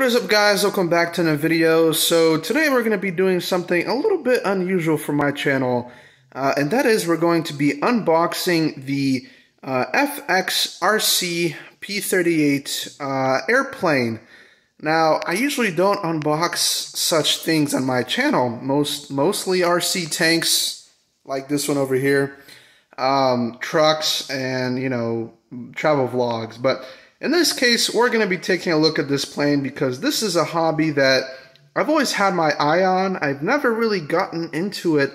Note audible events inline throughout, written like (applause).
What is up guys, welcome back to another video. So today we're going to be doing something a little bit unusual for my channel. Uh, and that is we're going to be unboxing the uh, FXRC P38 uh, airplane. Now, I usually don't unbox such things on my channel. Most Mostly RC tanks, like this one over here, um, trucks, and, you know, travel vlogs. But in this case, we're going to be taking a look at this plane because this is a hobby that I've always had my eye on. I've never really gotten into it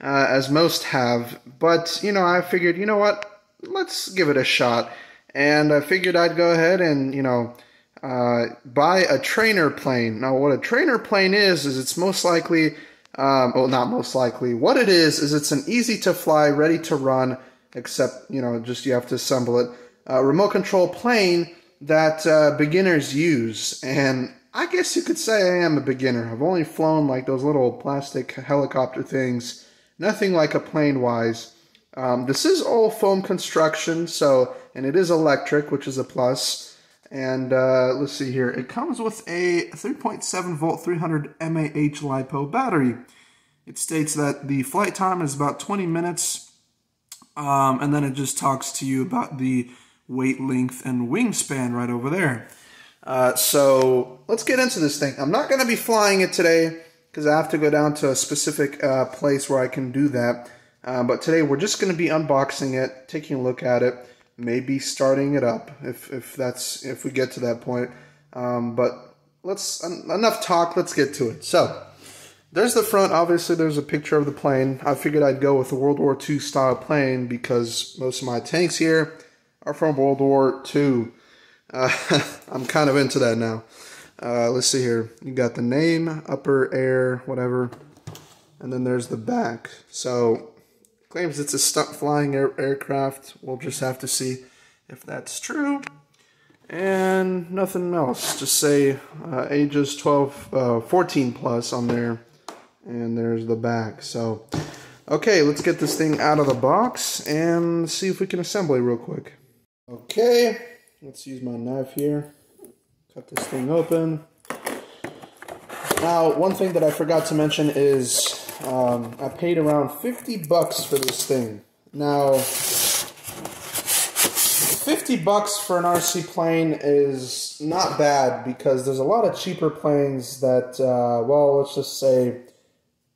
uh, as most have, but you know, I figured, you know what, let's give it a shot. And I figured I'd go ahead and, you know, uh, buy a trainer plane. Now, what a trainer plane is, is it's most likely, um, well, not most likely, what it is, is it's an easy to fly, ready to run, except, you know, just you have to assemble it uh, remote control plane that uh, beginners use. And I guess you could say I am a beginner. I've only flown like those little plastic helicopter things, nothing like a plane wise. Um, this is all foam construction, so and it is electric, which is a plus. And uh, let's see here, it comes with a 3.7 volt 300 mAh lipo battery. It states that the flight time is about 20 minutes, um, and then it just talks to you about the weight, length, and wingspan right over there. Uh, so let's get into this thing. I'm not going to be flying it today because I have to go down to a specific uh, place where I can do that. Uh, but today we're just going to be unboxing it, taking a look at it, maybe starting it up if if that's if we get to that point. Um, but let's enough talk. Let's get to it. So there's the front. Obviously, there's a picture of the plane. I figured I'd go with a World War II style plane because most of my tanks here are from World War II. Uh, (laughs) I'm kind of into that now. Uh, let's see here. You got the name, upper air, whatever, and then there's the back. So claims it's a stunt flying air aircraft. We'll just have to see if that's true. And nothing else. Just say uh, ages 12, uh, 14 plus on there. And there's the back. So, okay, let's get this thing out of the box and see if we can assemble it real quick. Okay, let's use my knife here. Cut this thing open. Now, one thing that I forgot to mention is um, I paid around 50 bucks for this thing. Now, 50 bucks for an RC plane is not bad because there's a lot of cheaper planes that, uh, well, let's just say,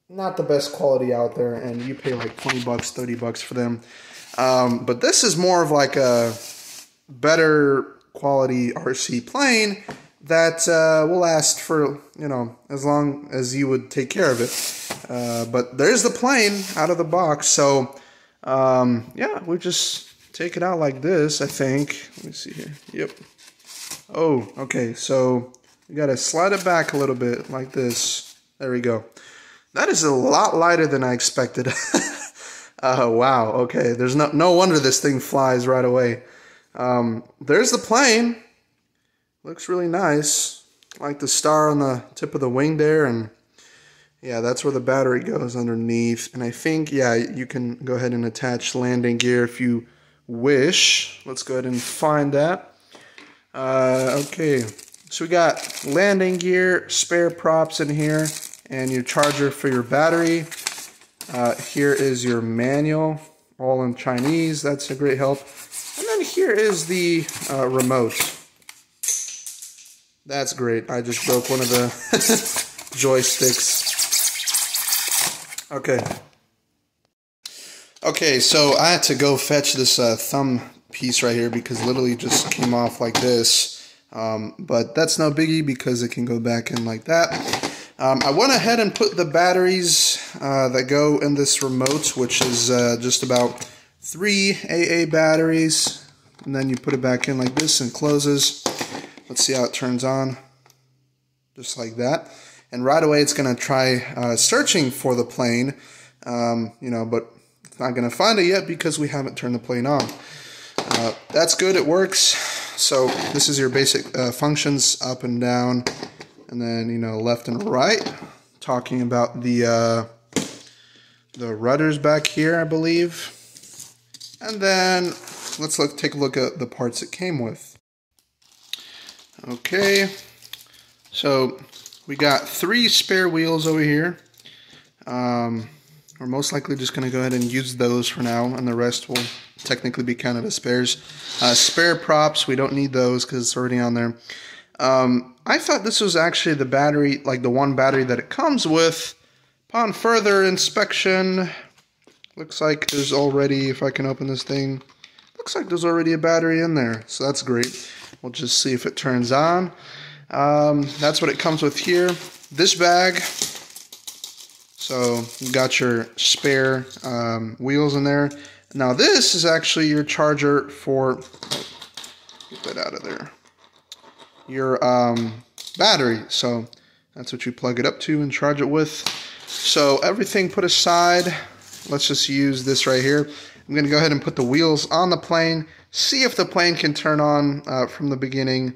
not the best quality out there, and you pay like 20 bucks, 30 bucks for them. Um, but this is more of like a better quality RC plane that uh, will last for you know as long as you would take care of it. Uh, but there's the plane out of the box, so um, yeah, we just take it out like this. I think. Let me see here. Yep. Oh, okay. So you gotta slide it back a little bit like this. There we go. That is a lot lighter than I expected. (laughs) uh, wow. Okay. There's no no wonder this thing flies right away. Um, there's the plane. Looks really nice. Like the star on the tip of the wing there. And yeah, that's where the battery goes underneath. And I think, yeah, you can go ahead and attach landing gear if you wish. Let's go ahead and find that. Uh, okay, so we got landing gear, spare props in here, and your charger for your battery. Uh, here is your manual, all in Chinese. That's a great help. Here is the uh, remote. That's great. I just broke one of the (laughs) joysticks. Okay. Okay, so I had to go fetch this uh, thumb piece right here because literally just came off like this. Um, but that's no biggie because it can go back in like that. Um, I went ahead and put the batteries uh, that go in this remote, which is uh, just about three AA batteries and then you put it back in like this and closes. Let's see how it turns on. Just like that. And right away it's going to try uh, searching for the plane, um, you know, but it's not going to find it yet because we haven't turned the plane on. Uh, that's good, it works. So this is your basic uh, functions up and down, and then, you know, left and right. Talking about the, uh, the rudders back here, I believe. And then let's look, take a look at the parts it came with. Okay, So we got three spare wheels over here. Um, we're most likely just going to go ahead and use those for now, and the rest will technically be counted as spares. Uh, spare props, we don't need those because it's already on there. Um, I thought this was actually the battery, like the one battery that it comes with. Upon further inspection, looks like there's already, if I can open this thing, looks like there's already a battery in there. So that's great. We'll just see if it turns on. Um, that's what it comes with here. This bag, so you got your spare um, wheels in there. Now this is actually your charger for, get that out of there, your um, battery. So that's what you plug it up to and charge it with. So everything put aside, let's just use this right here. I'm going to go ahead and put the wheels on the plane, see if the plane can turn on uh, from the beginning,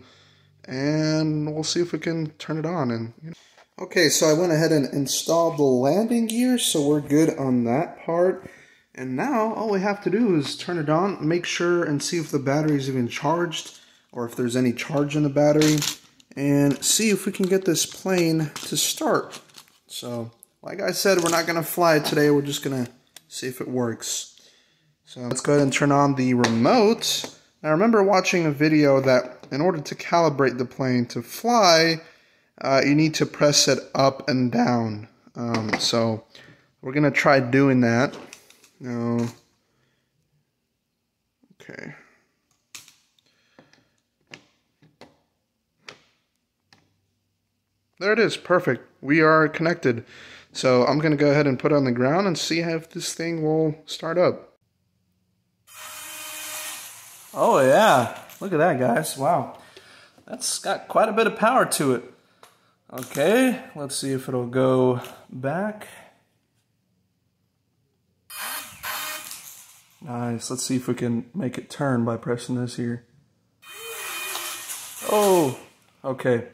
and we'll see if we can turn it on. And you know. Okay, so I went ahead and installed the landing gear, so we're good on that part. And now all we have to do is turn it on, make sure and see if the battery is even charged or if there's any charge in the battery and see if we can get this plane to start. So like I said, we're not going to fly today. We're just going to see if it works. So let's go ahead and turn on the remote. I remember watching a video that in order to calibrate the plane to fly, uh, you need to press it up and down. Um, so we're going to try doing that. No. Okay. There it is. Perfect. We are connected. So I'm going to go ahead and put it on the ground and see if this thing will start up. Oh, yeah. Look at that, guys. Wow. That's got quite a bit of power to it. Okay, let's see if it'll go back. Nice. Let's see if we can make it turn by pressing this here. Oh, okay.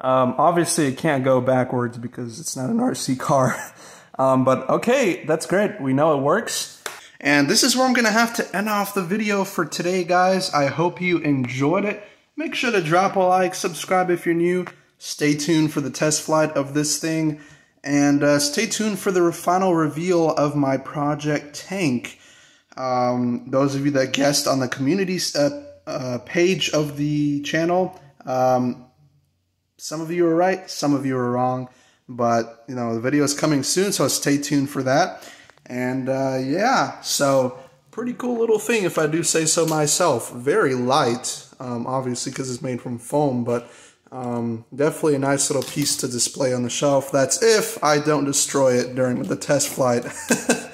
Um, obviously, it can't go backwards because it's not an RC car. (laughs) um, but okay, that's great. We know it works. And this is where I'm going to have to end off the video for today, guys. I hope you enjoyed it. Make sure to drop a like, subscribe if you're new. Stay tuned for the test flight of this thing. And uh, stay tuned for the final reveal of my Project Tank. Um, those of you that guessed on the community uh, uh, page of the channel, um, some of you are right, some of you are wrong. But, you know, the video is coming soon, so stay tuned for that. And, uh, yeah, so pretty cool little thing if I do say so myself. Very light, um, obviously, because it's made from foam, but um, definitely a nice little piece to display on the shelf. That's if I don't destroy it during the test flight. (laughs)